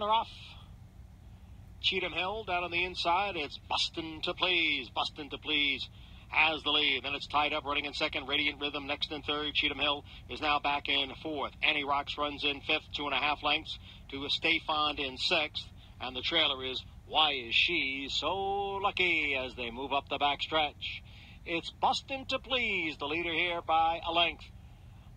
They're off. Cheatham Hill down on the inside. It's Bustin to please. Bustin to please has the lead. Then it's tied up, running in second. Radiant Rhythm next in third. Cheatham Hill is now back in fourth. Annie Rocks runs in fifth, two and a half lengths to Stay Fond in sixth. And the trailer is Why Is She So Lucky as they move up the backstretch. It's Bustin to Please, the leader here by a length.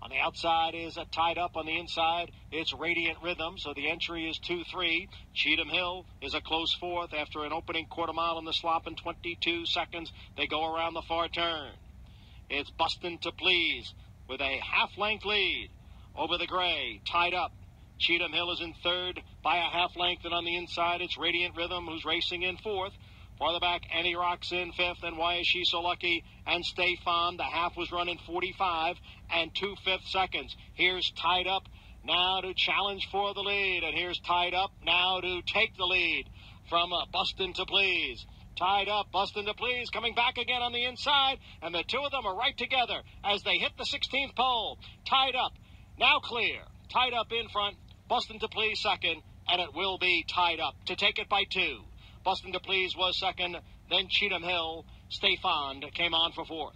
On the outside is a tied up. On the inside, it's Radiant Rhythm. So the entry is 2 3. Cheatham Hill is a close fourth after an opening quarter mile in the slop in 22 seconds. They go around the far turn. It's Bustin to Please with a half length lead over the gray. Tied up. Cheatham Hill is in third by a half length, and on the inside, it's Radiant Rhythm who's racing in fourth. Farther back, Annie Rocks in fifth, and Why Is She So Lucky? And Stay Fond. The half was running 45 and two fifth seconds. Here's tied up now to challenge for the lead, and here's tied up now to take the lead from uh, Bustin to Please. Tied up, Bustin to Please, coming back again on the inside, and the two of them are right together as they hit the 16th pole. Tied up, now clear. Tied up in front, Bustin to Please second, and it will be tied up to take it by two. Bustin to Please was second, then Cheatham Hill. Stay Fond came on for fourth.